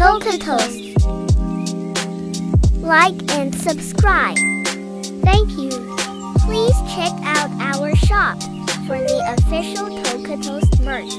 Toast. Like and subscribe. Thank you. Please check out our shop for the official Toast merch.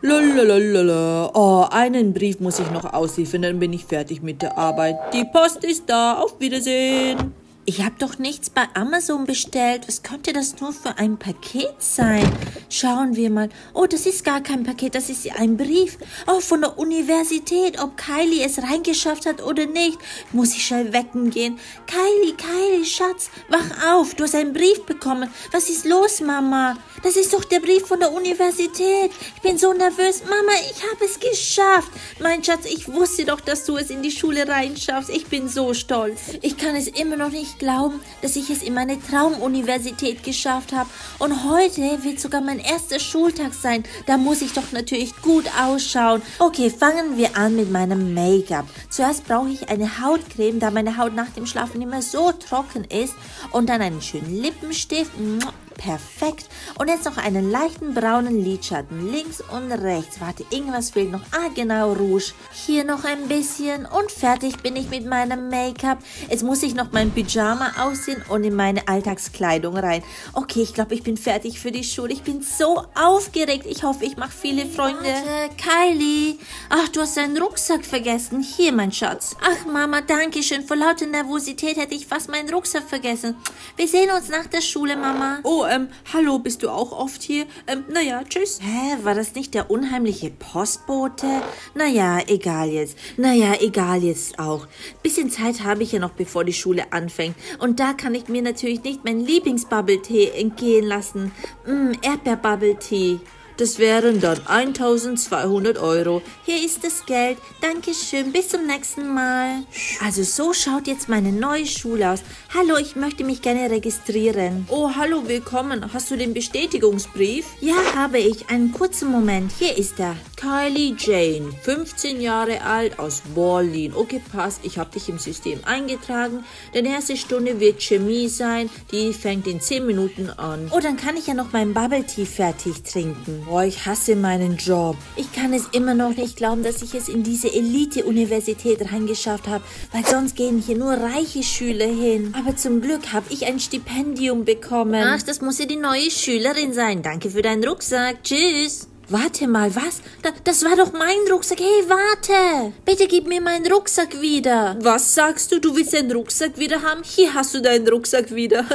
Lalalala. Oh, einen Brief muss ich noch ausliefern, dann bin ich fertig mit der Arbeit. Die Post ist da. Auf Wiedersehen. Ich habe doch nichts bei Amazon bestellt. Was könnte das nur für ein Paket sein? Schauen wir mal. Oh, das ist gar kein Paket, das ist ein Brief. Oh, von der Universität, ob Kylie es reingeschafft hat oder nicht. Muss ich schnell wecken gehen. Kylie, Kylie, Schatz, wach auf. Du hast einen Brief bekommen. Was ist los, Mama? Das ist doch der Brief von der Universität. Ich bin so nervös. Mama, ich habe es geschafft. Mein Schatz, ich wusste doch, dass du es in die Schule reinschaffst. Ich bin so stolz. Ich kann es immer noch nicht glauben, dass ich es in meine Traumuniversität geschafft habe. Und heute wird sogar mein erster Schultag sein. Da muss ich doch natürlich gut ausschauen. Okay, fangen wir an mit meinem Make-up. Zuerst brauche ich eine Hautcreme, da meine Haut nach dem Schlafen immer so trocken ist. Und dann einen schönen Lippenstift. Perfekt. Und jetzt noch einen leichten braunen Lidschatten links und rechts. Warte, irgendwas fehlt noch. Ah, genau, Rouge. Hier noch ein bisschen und fertig bin ich mit meinem Make-up. Jetzt muss ich noch mein Pyjama ausziehen und in meine Alltagskleidung rein. Okay, ich glaube, ich bin fertig für die Schule. Ich bin so aufgeregt. Ich hoffe, ich mache viele Freunde. Warte, Kylie. Ach, du hast deinen Rucksack vergessen. Hier, mein Schatz. Ach, Mama, danke schön. Vor lauter Nervosität hätte ich fast meinen Rucksack vergessen. Wir sehen uns nach der Schule, Mama. Oh, ähm, hallo, bist du auch oft hier? Ähm, naja, tschüss. Hä, war das nicht der unheimliche Postbote? Naja, egal jetzt. Naja, egal jetzt auch. Bisschen Zeit habe ich ja noch, bevor die Schule anfängt. Und da kann ich mir natürlich nicht meinen Lieblingsbubble-Tee entgehen lassen. Mm, Erdbeer-Bubble-Tee. Das wären dann 1200 Euro. Hier ist das Geld. Dankeschön. Bis zum nächsten Mal. Also so schaut jetzt meine neue Schule aus. Hallo, ich möchte mich gerne registrieren. Oh, hallo, willkommen. Hast du den Bestätigungsbrief? Ja, habe ich. Einen kurzen Moment. Hier ist er. Kylie Jane, 15 Jahre alt, aus Berlin. Okay, passt. Ich habe dich im System eingetragen. Deine erste Stunde wird Chemie sein. Die fängt in 10 Minuten an. Oh, dann kann ich ja noch meinen Bubble Tea fertig trinken. Boah, ich hasse meinen Job. Ich kann es immer noch nicht glauben, dass ich es in diese Elite-Universität reingeschafft habe, weil sonst gehen hier nur reiche Schüler hin. Aber zum Glück habe ich ein Stipendium bekommen. Ach, das muss ja die neue Schülerin sein. Danke für deinen Rucksack. Tschüss. Warte mal, was? Da, das war doch mein Rucksack. Hey, warte! Bitte gib mir meinen Rucksack wieder. Was sagst du? Du willst deinen Rucksack wieder haben? Hier hast du deinen Rucksack wieder.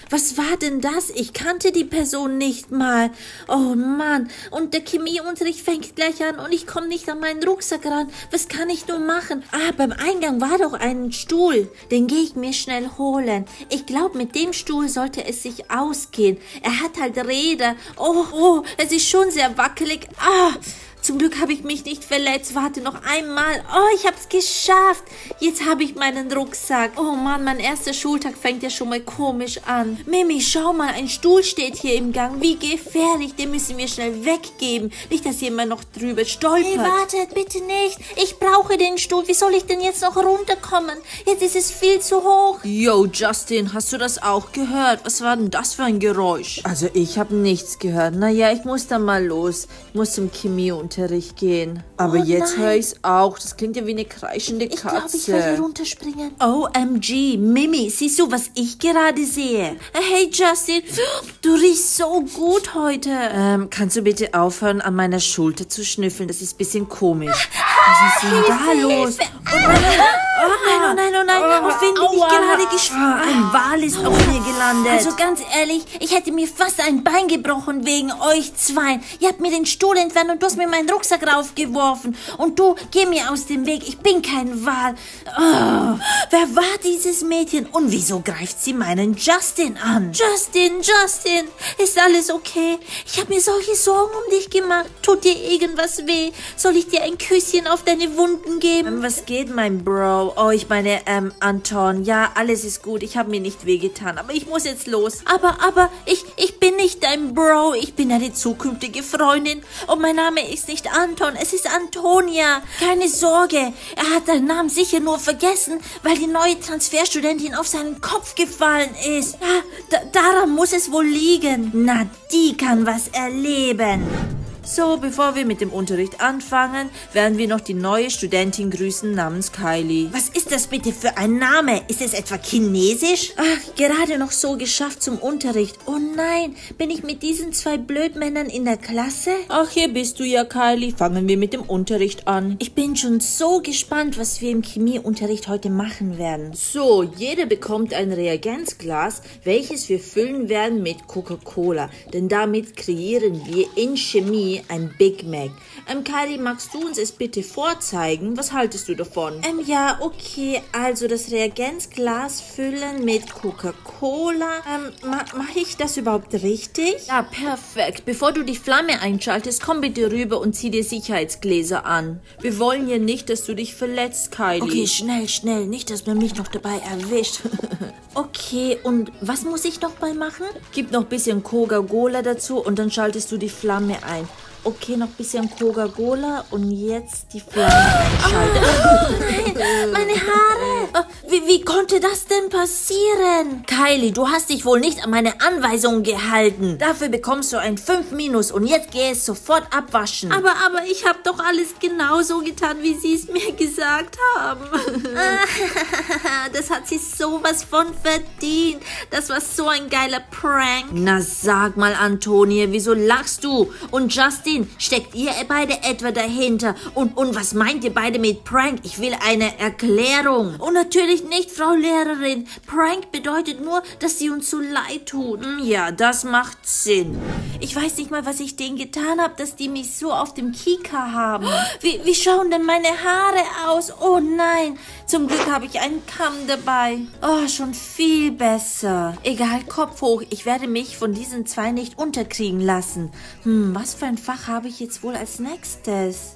was war denn das? Ich kannte die Person nicht mal. Oh Mann. Und der Chemieunterricht fängt gleich an und ich komme nicht an meinen Rucksack ran. Was kann ich nur machen? Ah, beim Eingang war doch ein Stuhl. Den gehe ich mir schnell holen. Ich glaube, mit dem Stuhl sollte es sich ausgehen. Er hat halt Räder. Oh, oh, es ist schon sehr wackelig. Ah, zum Glück habe ich mich nicht verletzt. Warte noch einmal. Oh, ich habe es geschafft. Jetzt habe ich meinen Rucksack. Oh Mann, mein erster Schultag fängt ja schon mal komisch an. Mimi, schau mal, ein Stuhl steht hier im Gang. Wie gefährlich. Den müssen wir schnell weggeben. Nicht, dass jemand noch drüber stolpert. Hey, wartet, bitte nicht. Ich brauche den Stuhl. Wie soll ich denn jetzt noch runterkommen? Jetzt ist es viel zu hoch. Yo, Justin, hast du das auch gehört? Was war denn das für ein Geräusch? Also, ich habe nichts gehört. Naja, ich muss dann mal los. Ich muss zum Chemieunterricht gehen. Aber Oh jetzt höre ich's auch. Das klingt ja wie eine kreischende Ich glaube, Katze. ich werde hier runterspringen. OMG, Mimi, siehst du, was ich gerade sehe? Hey Justin, du riechst so gut heute. Ähm, kannst du bitte aufhören, an meiner Schulter zu schnüffeln? Das ist ein bisschen komisch. Was ist denn da los? Oh nein, oh nein, oh nein, oh. Auf wen bin ich gerade gesprungen? Ein Wal ist auf mir gelandet. Also ganz ehrlich, ich hätte mir fast ein Bein gebrochen wegen euch zwei. Ihr habt mir den Stuhl entfernt und du hast mir meinen Rucksack raufgeworfen. Und du, geh mir aus dem Weg, ich bin kein Wal. Oh, Wer war dieses Mädchen und wieso greift sie meinen Justin an? Justin, Justin, ist alles okay? Ich habe mir solche Sorgen um dich gemacht. Tut dir irgendwas weh? Soll ich dir ein Küsschen auf deine Wunden geben? Ähm, was geht, mein Bro? Oh, ich meine, ähm, Anton, ja, alles ist gut. Ich habe mir nicht wehgetan, aber ich muss jetzt los. Aber, aber, ich, ich bin nicht dein Bro. Ich bin deine zukünftige Freundin. Und mein Name ist nicht Anton, es ist Antonia. Keine Sorge, er hat deinen Namen sicher nur vergessen, weil die neue Transferstudentin auf seinen Kopf gefallen ist. Ja, da, daran muss es wohl liegen. Na, die kann was erleben. So, bevor wir mit dem Unterricht anfangen, werden wir noch die neue Studentin grüßen namens Kylie. Was ist das bitte für ein Name? Ist es etwa chinesisch? Ach, gerade noch so geschafft zum Unterricht. Oh nein, bin ich mit diesen zwei Blödmännern in der Klasse? Ach, hier bist du ja, Kylie. Fangen wir mit dem Unterricht an. Ich bin schon so gespannt, was wir im Chemieunterricht heute machen werden. So, jeder bekommt ein Reagenzglas, welches wir füllen werden mit Coca-Cola. Denn damit kreieren wir in Chemie ein Big Mac. Ähm, Kylie, magst du uns es bitte vorzeigen? Was haltest du davon? Ähm, ja, okay. Also das Reagenzglas füllen mit Coca-Cola. Ähm, ma mache ich das überhaupt richtig? Ja, perfekt. Bevor du die Flamme einschaltest, komm bitte rüber und zieh dir Sicherheitsgläser an. Wir wollen ja nicht, dass du dich verletzt, Kylie. Okay, schnell, schnell. Nicht, dass man mich noch dabei erwischt. okay, und was muss ich noch mal machen? Gib noch ein bisschen Coca-Cola dazu und dann schaltest du die Flamme ein. Okay, noch ein bisschen Coca-Cola und jetzt die Flamme einschalten. Oh, nein, meine Haare. Oh, wie, wie konnte das denn passieren? Kylie, du hast dich wohl nicht an meine Anweisungen gehalten. Dafür bekommst du ein 5 Minus und jetzt geh es sofort abwaschen. Aber, aber ich habe doch alles genauso getan, wie sie es mir gesagt haben. das hat sie sowas von verdient. Das war so ein geiler Prank. Na sag mal, Antonie, wieso lachst du? Und Justin, steckt ihr beide etwa dahinter? Und, und was meint ihr beide mit Prank? Ich will eine Erklärung. Und natürlich nicht, Frau Lehrerin. Prank bedeutet nur, dass sie uns so leid tut. Hm, ja, das macht Sinn. Ich weiß nicht mal, was ich denen getan habe, dass die mich so auf dem Kika haben. Wie, wie schauen denn meine Haare aus? Oh nein, zum Glück habe ich einen Kamm dabei. Oh, schon viel besser. Egal, Kopf hoch. Ich werde mich von diesen zwei nicht unterkriegen lassen. Hm, was für ein Fach habe ich jetzt wohl als nächstes?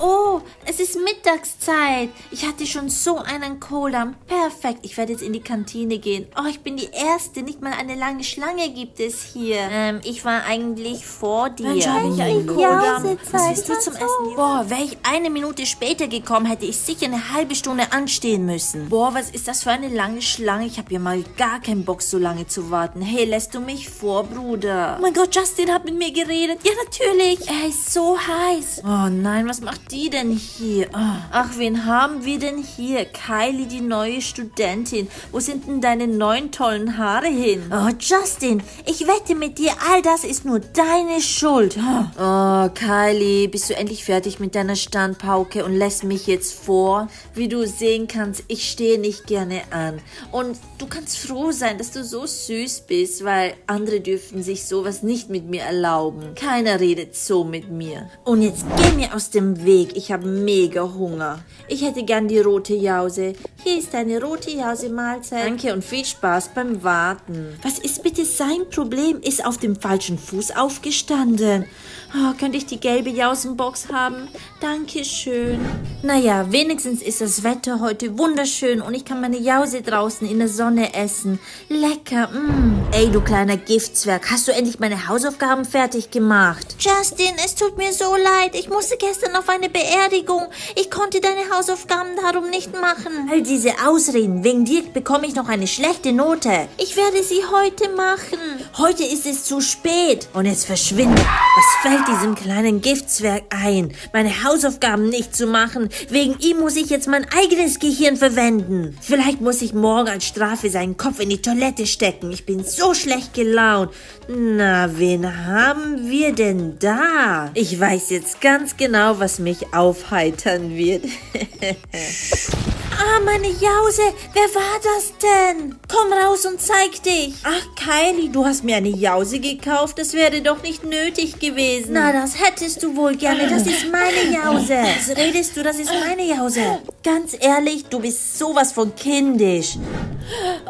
Oh, es ist Mittagszeit. Ich hatte schon so einen Cola. Perfekt, ich werde jetzt in die Kantine gehen. Oh, ich bin die Erste. Nicht mal eine lange Schlange gibt es hier. Ähm, ich war eigentlich vor dir. Mensch, habe ich einen Cola. Was willst du zum Essen? Boah, wäre ich eine Minute später gekommen, hätte ich sicher eine halbe Stunde anstehen müssen. Boah, was ist das für eine lange Schlange? Ich habe ja mal gar keinen Bock, so lange zu warten. Hey, lässt du mich vor, Bruder? Oh mein Gott, Justin hat mit mir geredet. Ja, natürlich. Er ist so heiß. Oh nein, was macht die denn hier? Oh. Ach, wen haben wir denn hier? Kylie, die neue Studentin. Wo sind denn deine neuen tollen Haare hin? Oh, Justin, ich wette mit dir, all das ist nur deine Schuld. Oh, Kylie, bist du endlich fertig mit deiner Standpauke und lässt mich jetzt vor? Wie du sehen kannst, ich stehe nicht gerne an. Und du kannst froh sein, dass du so süß bist, weil andere dürfen sich sowas nicht mit mir erlauben. Keiner redet so mit mir. Und jetzt geh mir aus dem Weg. Ich habe mega Hunger. Ich hätte gern die rote Jause. Hier ist deine rote Jause-Mahlzeit. Danke und viel Spaß beim Warten. Was ist bitte sein Problem? Ist auf dem falschen Fuß aufgestanden. Oh, könnte ich die gelbe Jausenbox haben? Dankeschön. Naja, wenigstens ist das Wetter heute wunderschön und ich kann meine Jause draußen in der Sonne essen. Lecker, mm. Ey, du kleiner Giftzwerg, hast du endlich meine Hausaufgaben fertig gemacht? Justin, es tut mir so leid. Ich musste gestern auf eine Beerdigung. Ich konnte deine Hausaufgaben darum nicht machen. All diese Ausreden, wegen dir bekomme ich noch eine schlechte Note. Ich werde sie heute machen. Heute ist es zu spät. Und jetzt verschwinde. Was fällt diesem kleinen Giftzwerg ein, meine Hausaufgaben nicht zu machen? Wegen ihm muss ich jetzt mein eigenes Gehirn verwenden. Vielleicht muss ich morgen als Strafe seinen Kopf in die Toilette stecken. Ich bin so schlecht gelaunt. Na, wen haben wir denn da? Ich weiß jetzt ganz genau, was mich aufheitern wird. Ah, meine Jause, wer war das denn? Komm raus und zeig dich. Ach, Kylie, du hast mir eine Jause gekauft. Das wäre doch nicht nötig gewesen. Na, das hättest du wohl gerne. Das ist meine Jause. Was redest du? Das ist meine Jause. Ganz ehrlich, du bist sowas von kindisch.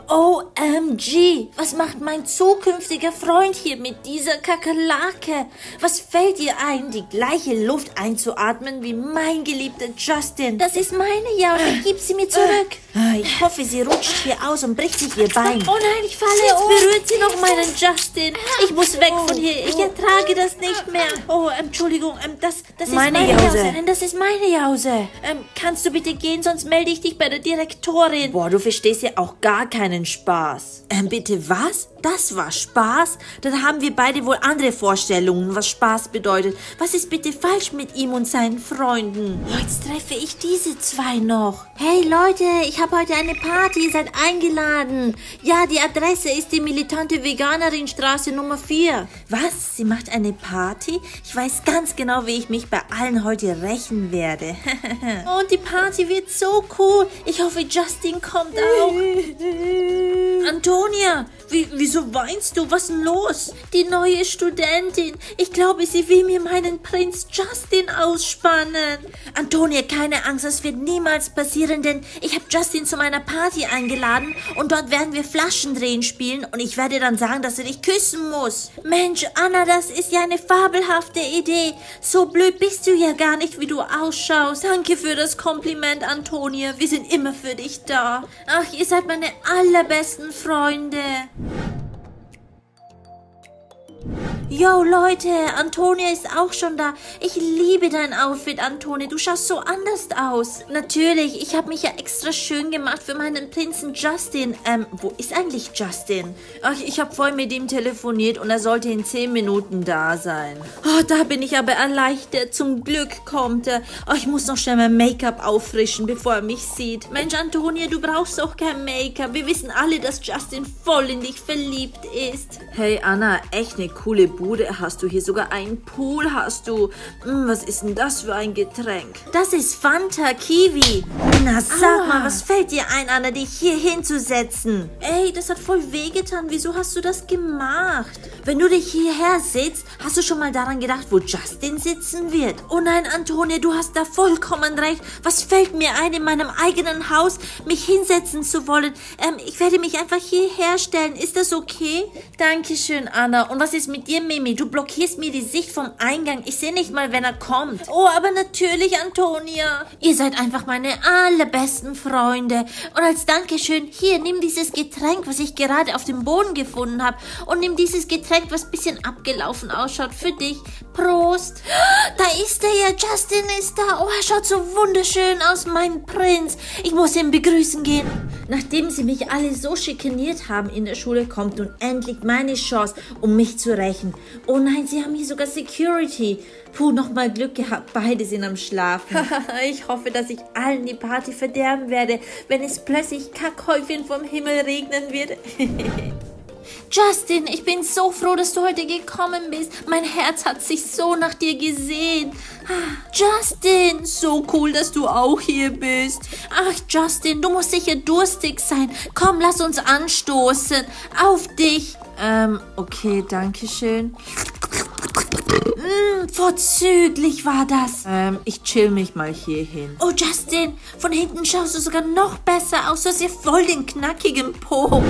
OMG, was macht mein zukünftiger Freund hier mit dieser Kakerlake? Was fällt ihr ein, die gleiche Luft einzuatmen wie mein geliebter Justin? Das ist meine Jause. Gib sie mir zurück. Ich hoffe, sie rutscht hier aus und bricht sich ihr Bein. Oh nein, ich falle Jetzt um. berührt sie noch meinen Justin. Ich muss weg von hier. Ich Ich ertrage das nicht mehr. Oh, Entschuldigung, ähm, das, das Meine ist meine Jause. Jause. Nein, das ist meine Jause. Ähm, kannst du bitte gehen, sonst melde ich dich bei der Direktorin. Boah, du verstehst ja auch gar keinen Spaß. Ähm, bitte was? Das war Spaß? Dann haben wir beide wohl andere Vorstellungen, was Spaß bedeutet. Was ist bitte falsch mit ihm und seinen Freunden? Jetzt treffe ich diese zwei noch. Hey Leute, ich habe heute eine Party, ihr seid eingeladen. Ja, die Adresse ist die militante Veganerin-Straße Nummer 4. Was? Sie macht eine Party? Ich weiß ganz genau, wie ich mich bei allen heute rächen werde. und die Party wird so cool. Ich hoffe, Justin kommt auch. Antonia, wie, wieso weinst du? Was ist denn los? Die neue Studentin. Ich glaube, sie will mir meinen Prinz Justin ausspannen. Antonia, keine Angst, das wird niemals passieren, denn ich habe Justin zu meiner Party eingeladen und dort werden wir Flaschendrehen spielen und ich werde dann sagen, dass er dich küssen muss. Mensch, Anna, das ist ja eine fabelhafte Idee. So blöd bist du ja gar nicht, wie du ausschaust. Danke für das Kompliment, Antonia. Wir sind immer für dich da. Ach, ihr seid meine allerbesten Freunde. Yo Leute, Antonia ist auch schon da. Ich liebe dein Outfit, Antonia. Du schaust so anders aus. Natürlich, ich habe mich ja extra schön gemacht für meinen Prinzen Justin. Ähm, wo ist eigentlich Justin? Ach, ich habe vorhin mit ihm telefoniert und er sollte in 10 Minuten da sein. Oh, da bin ich aber erleichtert. Zum Glück kommt er. Oh, ich muss noch schnell mein Make-up auffrischen, bevor er mich sieht. Mensch, Antonia, du brauchst doch kein Make-up. Wir wissen alle, dass Justin voll in dich verliebt ist. Hey Anna, echt eine coole Bude hast du hier, sogar einen Pool hast du. Hm, was ist denn das für ein Getränk? Das ist Fanta Kiwi. Na, sag ah. mal, was fällt dir ein, Anna, dich hier hinzusetzen? Ey, das hat voll wehgetan. Wieso hast du das gemacht? Wenn du dich hierher sitzt, hast du schon mal daran gedacht, wo Justin sitzen wird? Oh nein, Antonia, du hast da vollkommen recht. Was fällt mir ein, in meinem eigenen Haus mich hinsetzen zu wollen? Ähm, ich werde mich einfach hierher stellen. Ist das okay? Dankeschön, Anna. Und was ist mit dir, Mimi, du blockierst mir die Sicht vom Eingang. Ich sehe nicht mal, wenn er kommt. Oh, aber natürlich, Antonia. Ihr seid einfach meine allerbesten Freunde. Und als Dankeschön, hier, nimm dieses Getränk, was ich gerade auf dem Boden gefunden habe. Und nimm dieses Getränk, was bisschen abgelaufen ausschaut, für dich. Prost. Da ist er ja. Justin ist da. Oh, er schaut so wunderschön aus, mein Prinz. Ich muss ihn begrüßen gehen. Nachdem sie mich alle so schikaniert haben in der Schule, kommt nun endlich meine Chance, um mich zu rächen. Oh nein, sie haben hier sogar Security. Puh, nochmal Glück gehabt, beide sind am Schlafen. ich hoffe, dass ich allen die Party verderben werde, wenn es plötzlich Kackhäufchen vom Himmel regnen wird. Justin, ich bin so froh, dass du heute gekommen bist. Mein Herz hat sich so nach dir gesehen. Justin, so cool, dass du auch hier bist. Ach, Justin, du musst sicher durstig sein. Komm, lass uns anstoßen. Auf dich. Ähm, okay, danke schön. Mm, vorzüglich war das. Ähm, ich chill mich mal hier hin. Oh, Justin, von hinten schaust du sogar noch besser aus. Du hast ja voll den knackigen Po.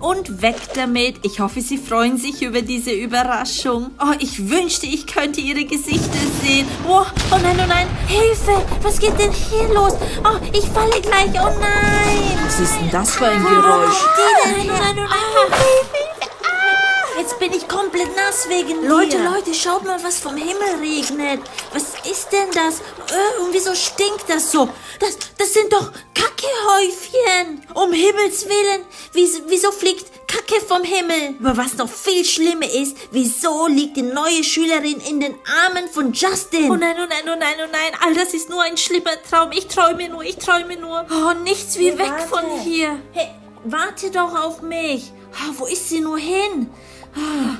Und weg damit. Ich hoffe, Sie freuen sich über diese Überraschung. Oh, ich wünschte, ich könnte Ihre Gesichter sehen. Oh, oh nein, oh nein. Hilfe! Was geht denn hier los? Oh, ich falle gleich. Oh nein! Was ist denn das für ein Geräusch? Oh, nein, oh nein, oh nein. Ah, Jetzt bin ich komplett nass wegen dir. Leute, Leute, schaut mal, was vom Himmel regnet. Was ist denn das? Äh, und wieso stinkt das so? Das, das sind doch Kackehäufchen. Um Himmels Willen. Wieso, fliegt Kacke vom Himmel? Aber was noch viel schlimmer ist, wieso liegt die neue Schülerin in den Armen von Justin? Oh nein, oh nein, oh nein, oh nein. All das ist nur ein schlimmer Traum. Ich träume nur, ich träume nur. Oh, nichts wie hey, weg warte. von hier. Hey, warte doch auf mich. Oh, wo ist sie nur hin? Oh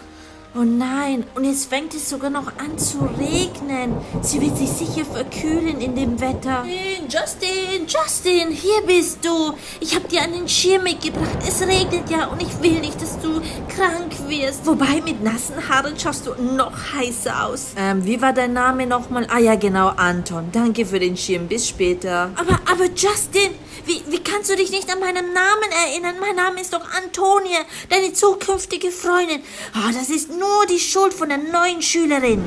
nein, und jetzt fängt es sogar noch an zu regnen. Sie wird sich sicher verkühlen in dem Wetter. Justin, Justin, hier bist du. Ich habe dir einen Schirm mitgebracht. Es regnet ja und ich will nicht, dass du krank wirst. Wobei, mit nassen Haaren schaust du noch heißer aus. Ähm, wie war dein Name nochmal? Ah ja, genau, Anton. Danke für den Schirm. Bis später. Aber, aber Justin, wie, wie kannst du dich nicht an meinen Namen erinnern? Mein Name ist doch Antonia, deine zukünftige Freundin. Oh, das ist nur die Schuld von der neuen Schülerin.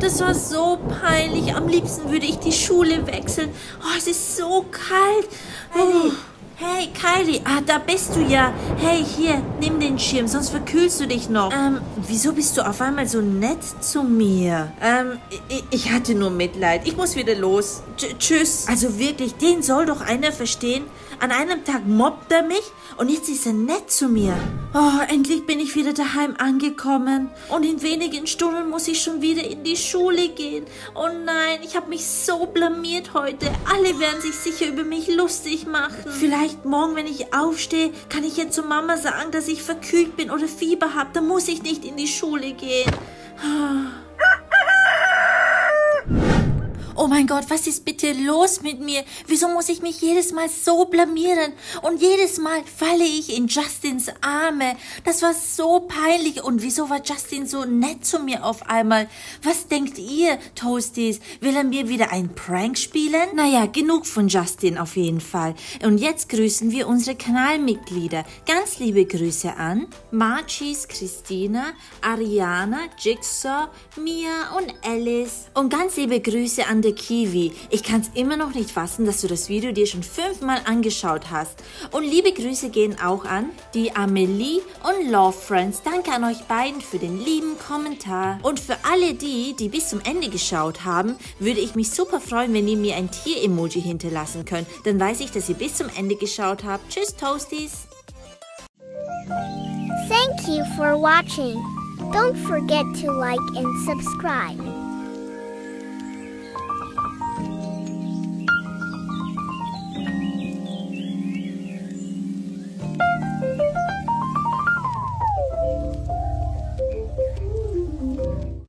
Das war so peinlich. Am liebsten würde ich die Schule wechseln. Oh, es ist so kalt. Oh. Hey, Kylie, ah, da bist du ja. Hey, hier, nimm den Schirm, sonst verkühlst du dich noch. Ähm, wieso bist du auf einmal so nett zu mir? Ähm, ich, ich hatte nur Mitleid. Ich muss wieder los. Tsch tschüss. Also wirklich, den soll doch einer verstehen. An einem Tag mobbt er mich und jetzt ist er nett zu mir. Oh, endlich bin ich wieder daheim angekommen. Und in wenigen Stunden muss ich schon wieder in die Schule gehen. Oh nein, ich habe mich so blamiert heute. Alle werden sich sicher über mich lustig machen. Vielleicht morgen, wenn ich aufstehe, kann ich jetzt zu Mama sagen, dass ich verkühlt bin oder Fieber habe. Dann muss ich nicht in die Schule gehen. Ah. Oh mein Gott, was ist bitte los mit mir? Wieso muss ich mich jedes Mal so blamieren? Und jedes Mal falle ich in Justins Arme. Das war so peinlich. Und wieso war Justin so nett zu mir auf einmal? Was denkt ihr, Toasties? Will er mir wieder einen Prank spielen? Naja, genug von Justin auf jeden Fall. Und jetzt grüßen wir unsere Kanalmitglieder. Ganz liebe Grüße an Marchis, Christina, Ariana, Jigsaw, Mia und Alice. Und ganz liebe Grüße an der Kiwi. Ich kann es immer noch nicht fassen, dass du das Video dir schon fünfmal angeschaut hast. Und liebe Grüße gehen auch an die Amelie und Love Friends. Danke an euch beiden für den lieben Kommentar. Und für alle die, die bis zum Ende geschaut haben, würde ich mich super freuen, wenn ihr mir ein Tier-Emoji hinterlassen könnt. Dann weiß ich, dass ihr bis zum Ende geschaut habt. Tschüss, Toasties! Thank you for watching. Don't forget to like and subscribe.